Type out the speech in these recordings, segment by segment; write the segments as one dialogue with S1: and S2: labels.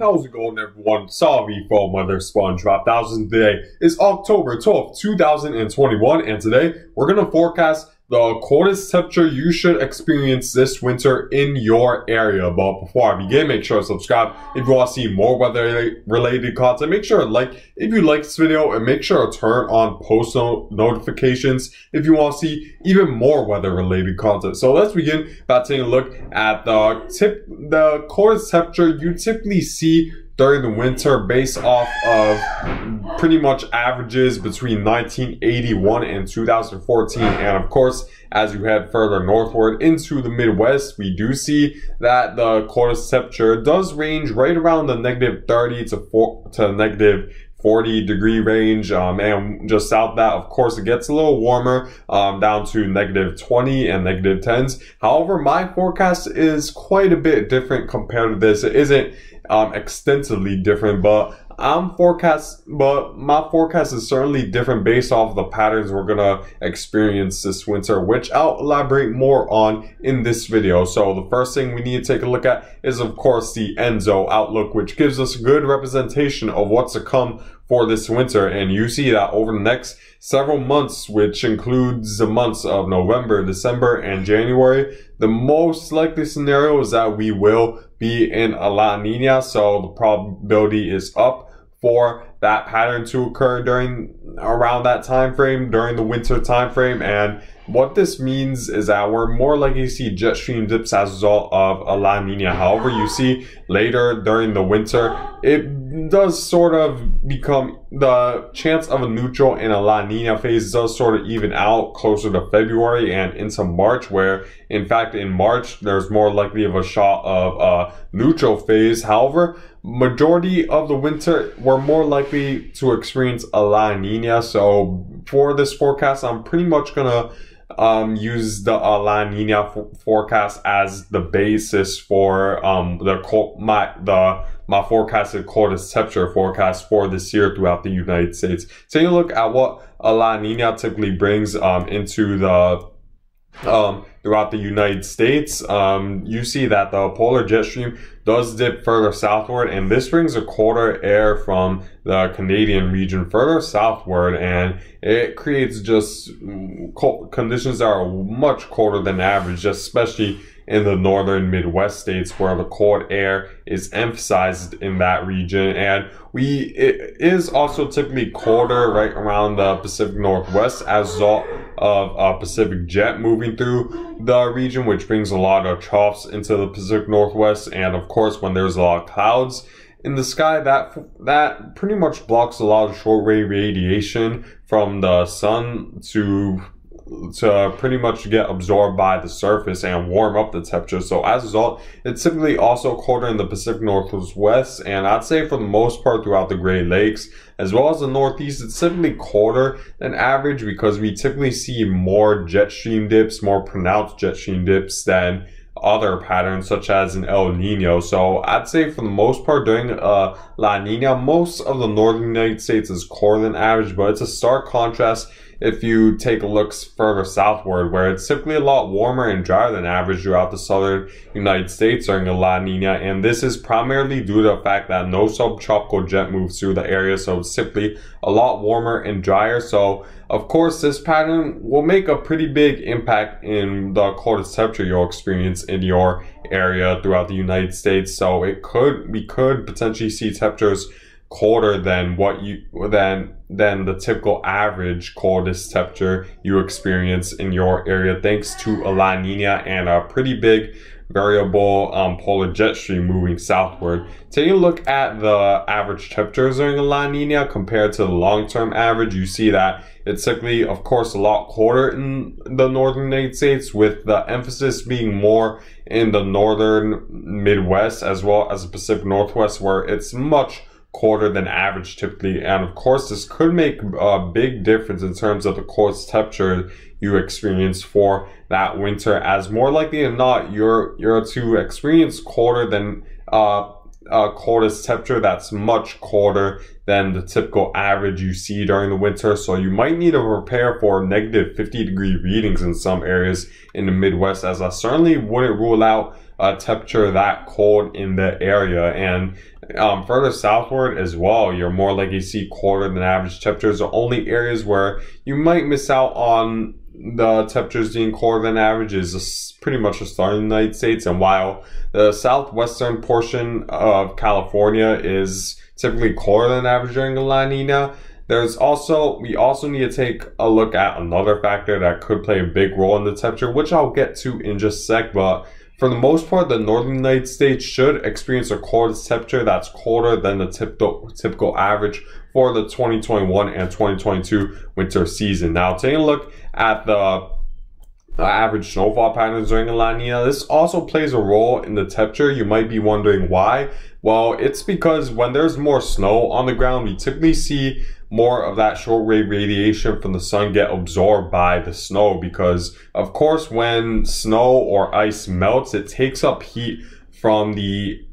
S1: How's it going everyone? Sorry for weather SpongeBob Thousand today is October 12th, 2021 and today we're gonna forecast the coldest temperature you should experience this winter in your area. But before I begin, make sure to subscribe if you want to see more weather related content. Make sure to like if you like this video and make sure to turn on post notifications if you want to see even more weather related content. So let's begin by taking a look at the tip, the coldest temperature you typically see during the winter based off of pretty much averages between 1981 and 2014. And of course, as you head further northward into the Midwest, we do see that the coldest temperature does range right around the negative 30 to, four, to negative 40 degree range. Um, and just south that, of course, it gets a little warmer, um, down to negative 20 and negative 10s. However, my forecast is quite a bit different compared to this. It isn't um, extensively different, but I'm forecast, but my forecast is certainly different based off the patterns we're gonna experience this winter, which I'll elaborate more on in this video. So the first thing we need to take a look at is of course the ENSO outlook, which gives us a good representation of what's to come for this winter. And you see that over the next several months, which includes the months of November, December, and January, the most likely scenario is that we will be in a La Nina. So the probability is up for that pattern to occur during around that time frame during the winter time frame and what this means is that we're more likely to see jet stream dips as a result of a La Nina. However, you see later during the winter, it does sort of become the chance of a neutral in a La Nina phase does sort of even out closer to February and into March, where in fact in March there's more likely of a shot of a neutral phase. However, majority of the winter we're more likely to experience a La Nina. So for this forecast, I'm pretty much gonna um, use the uh, La Nina f- forecast as the basis for um, the my the my forecasted coldest temperature forecast for this year throughout the United States. Take a look at what a La Nina typically brings um, into the um, throughout the United States, um, you see that the polar jet stream does dip further southward, and this brings a colder air from the Canadian region further southward, and it creates just cold conditions that are much colder than average, especially in the northern Midwest states where the cold air is emphasized in that region. And we, it is also typically colder right around the Pacific Northwest as a result of a Pacific jet moving through the region, which brings a lot of troughs into the Pacific Northwest. And of course, when there's a lot of clouds, in the sky that that pretty much blocks a lot of short wave radiation from the sun to to pretty much get absorbed by the surface and warm up the temperature. So as a result, it's typically also colder in the Pacific Northwest and I'd say for the most part throughout the Great Lakes, as well as the Northeast, it's typically colder than average because we typically see more jet stream dips, more pronounced jet stream dips than other patterns such as an El Nino. So I'd say for the most part during uh, La Nina, most of the northern United States is colder than average, but it's a stark contrast if you take a look further southward, where it's typically a lot warmer and drier than average throughout the southern United States during a La Nina. And this is primarily due to the fact that no subtropical jet moves through the area, so it's simply a lot warmer and drier. So, of course, this pattern will make a pretty big impact in the coldest temperature you'll experience in your area throughout the United States. So it could, we could potentially see temperatures colder than what you than than the typical average coldest temperature you experience in your area thanks to a La Nina and a pretty big variable um, polar jet stream moving southward. Taking a look at the average temperatures during a La Nina compared to the long-term average, you see that it's typically, of course, a lot colder in the northern United States with the emphasis being more in the northern Midwest as well as the Pacific Northwest where it's much colder than average typically. And of course, this could make a big difference in terms of the coldest temperature you experience for that winter as more likely than not, you're, you're to experience colder than, uh, uh, coldest temperature that's much colder than the typical average you see during the winter. So you might need to prepare for negative 50 degree readings in some areas in the Midwest as I certainly wouldn't rule out a temperature that cold in the area. And um, further southward as well, you're more likely to see colder than average temperatures. The only areas where you might miss out on the temperatures being colder than average is pretty much the southern United States. And while the southwestern portion of California is typically colder than average during the La Nina, there's also, we also need to take a look at another factor that could play a big role in the temperature, which I'll get to in just a sec, but for the most part, the northern United States should experience a coldest temperature that's colder than the typical, typical average for the 2021 and 2022 winter season. Now, taking a look at the average snowfall patterns during La Nina. This also plays a role in the temperature. You might be wondering why. Well, it's because when there's more snow on the ground, we typically see more of that short wave radiation from the sun get absorbed by the snow because of course when snow or ice melts it takes up heat from the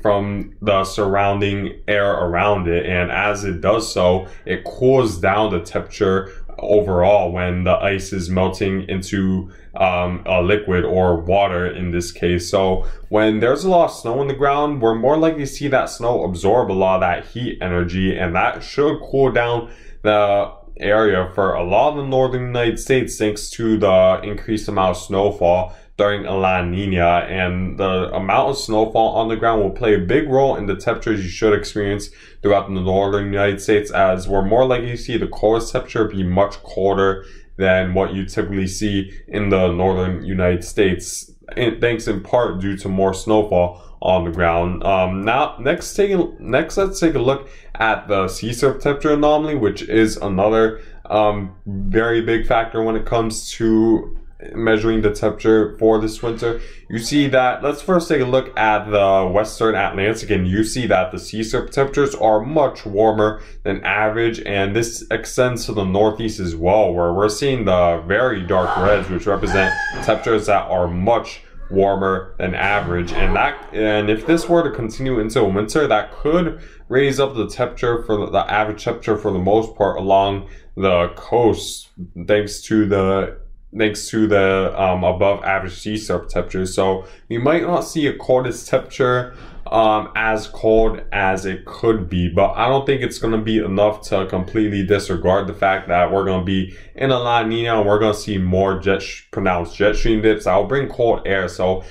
S1: from the surrounding air around it and as it does so it cools down the temperature overall when the ice is melting into um, a liquid or water in this case. So when there's a lot of snow on the ground, we're more likely to see that snow absorb a lot of that heat energy and that should cool down the area for a lot of the northern United States thanks to the increased amount of snowfall during a La Nina and the amount of snowfall on the ground will play a big role in the temperatures you should experience throughout the northern United States as we're more likely to see the coldest temperature be much colder than what you typically see in the northern United States, thanks in part due to more snowfall on the ground. Um, now, next, take next, let's take a look at the sea surface temperature anomaly, which is another um, very big factor when it comes to measuring the temperature for this winter, you see that, let's first take a look at the Western Atlantic and you see that the sea surface temperatures are much warmer than average and this extends to the Northeast as well where we're seeing the very dark reds which represent temperatures that are much warmer than average. And that and if this were to continue into winter that could raise up the temperature for the, the average temperature for the most part along the coast thanks to the next to the um, above average sea surface temperature. So we might not see a coldest temperature um, as cold as it could be, but I don't think it's going to be enough to completely disregard the fact that we're going to be in a La Nina and we're going to see more jet pronounced jet stream dips. I'll bring cold air. So,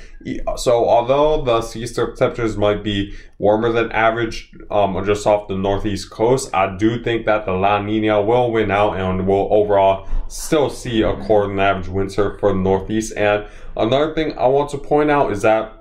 S1: so although the sea temperatures might be warmer than average, um, just off the northeast coast, I do think that the La Nina will win out and will overall still see a colder than average winter for the northeast. And another thing I want to point out is that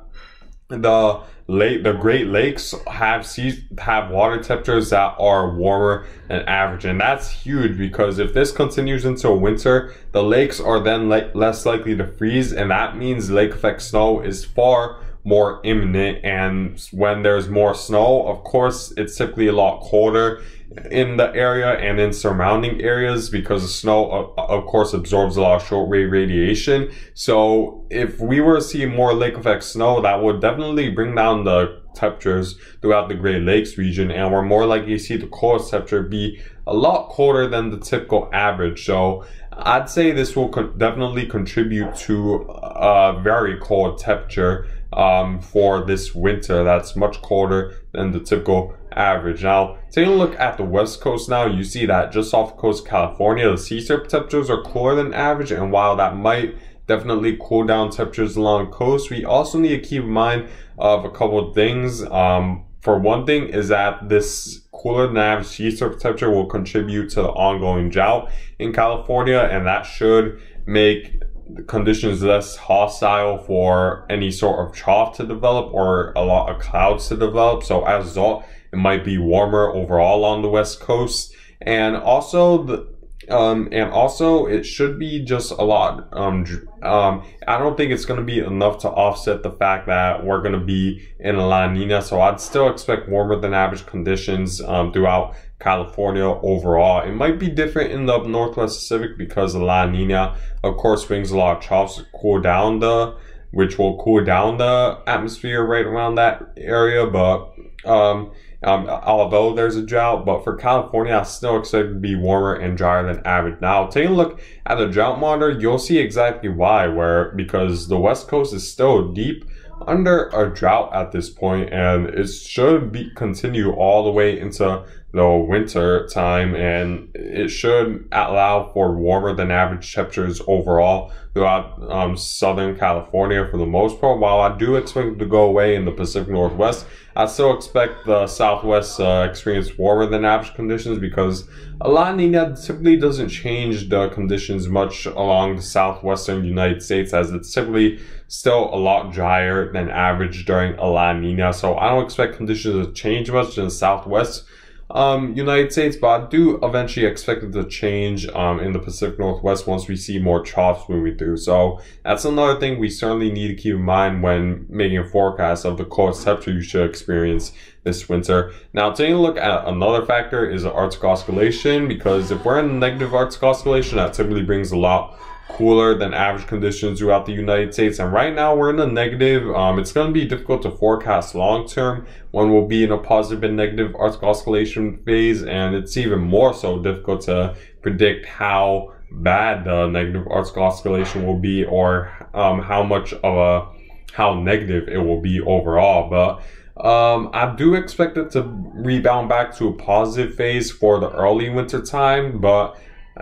S1: the the Great Lakes have sea have water temperatures that are warmer than average, and that's huge because if this continues into winter, the lakes are then le- less likely to freeze, and that means lake effect snow is far more imminent. And when there's more snow, of course, it's typically a lot colder in the area and in surrounding areas because the snow, of course, absorbs a lot of short wave radiation. So if we were to see more lake effect snow, that would definitely bring down the temperatures throughout the Great Lakes region, and we're more likely to see the coldest temperature be a lot colder than the typical average. So I'd say this will definitely contribute to a very cold temperature um, for this winter. That's much colder than the typical average. Now, taking a look at the west coast now, you see that just off the coast of California, the sea surface temperatures are cooler than average, and while that might definitely cool down temperatures along the coast, we also need to keep in mind of a couple of things. Um, for one thing is that this cooler than average sea surface temperature will contribute to the ongoing drought in California, and that should make the conditions less hostile for any sort of trough to develop or a lot of clouds to develop. So as a result, it might be warmer overall on the west coast. And also the um, and also it should be just a lot um, um, I don't think it's going to be enough to offset the fact that we're going to be in a La Nina. So I'd still expect warmer than average conditions um, throughout California overall. It might be different in the Northwest Pacific because La Nina. Of course brings a lot of troughs to cool down the which will cool down the atmosphere right around that area but um, um, although there's a drought, but for California, I still expect to be warmer and drier than average. Now, taking a look at the drought monitor, you'll see exactly why, where because the west coast is still deep under a drought at this point, and it should be continue all the way into the winter time, and it should allow for warmer than average temperatures overall throughout um, Southern California for the most part. While I do expect it to go away in the Pacific Northwest, I still expect the Southwest uh, experience warmer than average conditions because La Nina typically doesn't change the conditions much along the southwestern United States as it's typically still a lot drier than average during a La Nina. So I don't expect conditions to change much in the southwest um, United States, but I do eventually expect it to change um, in the Pacific Northwest once we see more troughs moving through. So that's another thing we certainly need to keep in mind when making a forecast of the cold temperature you should experience this winter. Now, taking a look at another factor is the Arctic oscillation, because if we're in a negative Arctic oscillation, that typically brings a lot cooler than average conditions throughout the United States. And right now we're in a negative. Um, it's going to be difficult to forecast long term when we'll be in a positive and negative Arctic oscillation phase. And it's even more so difficult to predict how bad the negative Arctic oscillation will be or um, how much of a how negative it will be overall. But um, I do expect it to rebound back to a positive phase for the early winter time, but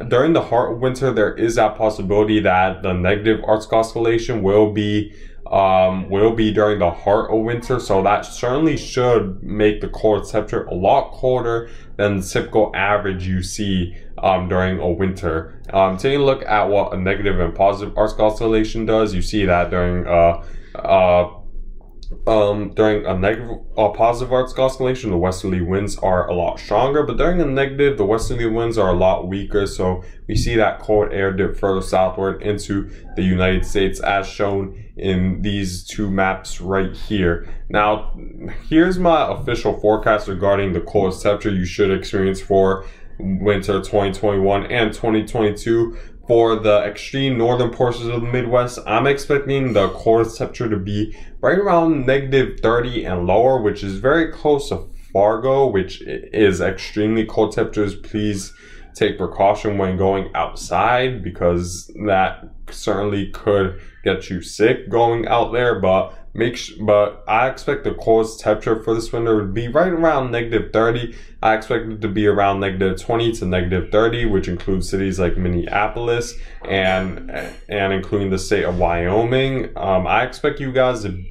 S1: during the heart winter, there is that possibility that the negative Arctic oscillation will be um, will be during the heart of winter. So that certainly should make the cold temperature a lot colder than the typical average you see um, during a winter. Um, taking a look at what a negative and positive Arctic oscillation does, you see that during uh, uh, um, during a negative or positive Arctic oscillation, the westerly winds are a lot stronger, but during a negative, the westerly winds are a lot weaker. So we see that cold air dip further southward into the United States as shown in these two maps right here. Now, here's my official forecast regarding the cold temperature you should experience for winter 2021 and 2022 for the extreme northern portions of the Midwest, I'm expecting the coldest temperature to be right around negative 30 and lower, which is very close to Fargo, which is extremely cold temperatures. Please take precaution when going outside because that certainly could get you sick going out there. But make sh- but I expect the coldest temperature for this winter would be right around negative 30. I expect it to be around negative 20 to negative 30, which includes cities like Minneapolis and and including the state of Wyoming. Um, I expect you guys to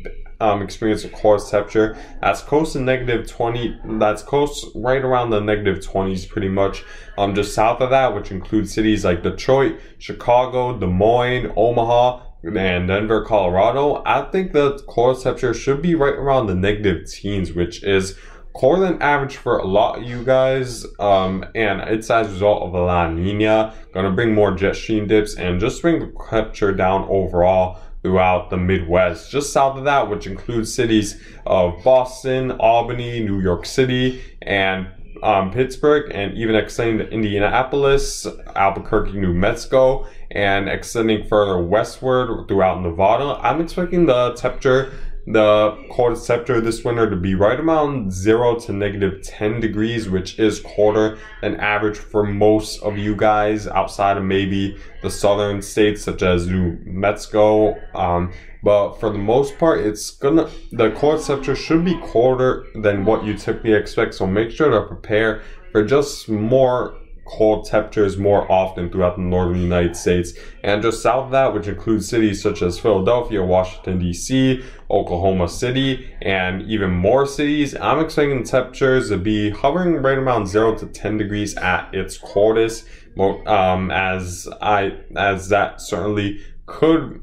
S1: um, experience a coldest temperature that's close to negative 20 that's close right around the negative 20s pretty much um just south of that which includes cities like detroit chicago des moines omaha and denver colorado i think the core temperature should be right around the negative teens which is colder than average for a lot of you guys um and it's as a result of a la nina gonna bring more jet stream dips and just bring the temperature down overall throughout the Midwest. Just south of that, which includes cities of Boston, Albany, New York City, and um, Pittsburgh, and even extending to Indianapolis, Albuquerque, New Mexico, and extending further westward throughout Nevada. I'm expecting the temperature the coldest temperature this winter to be right around 0 to negative 10 degrees, which is colder than average for most of you guys outside of maybe the southern states such as New Mexico. Um, but for the most part, it's gonna, the cold temperature should be colder than what you typically expect. So make sure to prepare for just more cold temperatures more often throughout the northern United States. And just south of that, which includes cities such as Philadelphia, Washington, D.C., Oklahoma City, and even more cities, I'm expecting temperatures to be hovering right around 0 to 10 degrees at its coldest. Um, as I, as that certainly could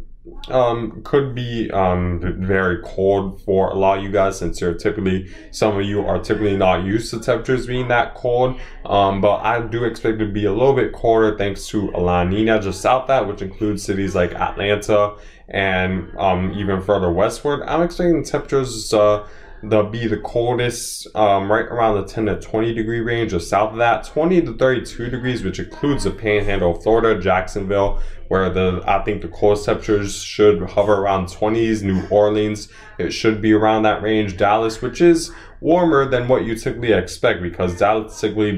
S1: um, could be um, very cold for a lot of you guys since you're typically some of you are typically not used to temperatures being that cold. Um, but I do expect it to be a little bit colder thanks to a La Nina just south that which includes cities like Atlanta and um, even further westward. I'm expecting temperatures uh, They'll be the coldest um, right around the 10 to 20 degree range or south of that 20 to 32 degrees which includes the panhandle of florida jacksonville where the I think the coldest temperatures should hover around 20s. New Orleans, it should be around that range. Dallas, which is warmer than what you typically expect because Dallas typically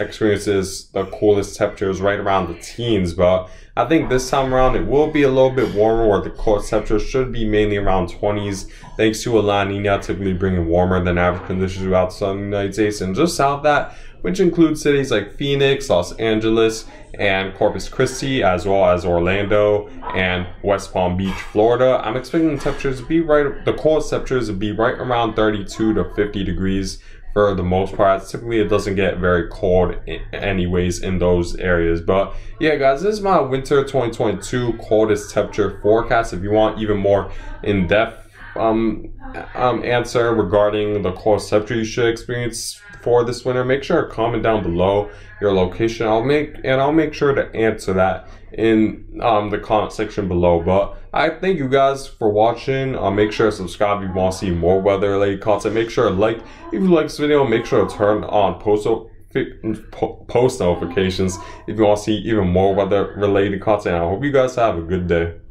S1: experiences the coolest temperatures right around the teens. But I think this time around it will be a little bit warmer where the coldest temperature should be mainly around 20s thanks to a La Nina typically bringing warmer than average conditions throughout the southern United States. And just south that, which includes cities like Phoenix, Los Angeles, and Corpus Christi, as well as Orlando and West Palm Beach, Florida. I'm expecting temperatures to be right, the coldest temperatures to be right around 32 to 50 degrees for the most part. Typically, it doesn't get very cold anyways in those areas. But yeah, guys, this is my winter 2022 coldest temperature forecast. If you want even more in depth um, um, answer regarding the coldest temperature you should experience for this winter, make sure to comment down below your location. I'll make and I'll make sure to answer that in um, the comment section below. But I thank you guys for watching. Uh, make sure to subscribe if you want to see more weather related content. Make sure to like if you like this video. Make sure to turn on post post notifications if you want to see even more weather related content. I hope you guys have a good day.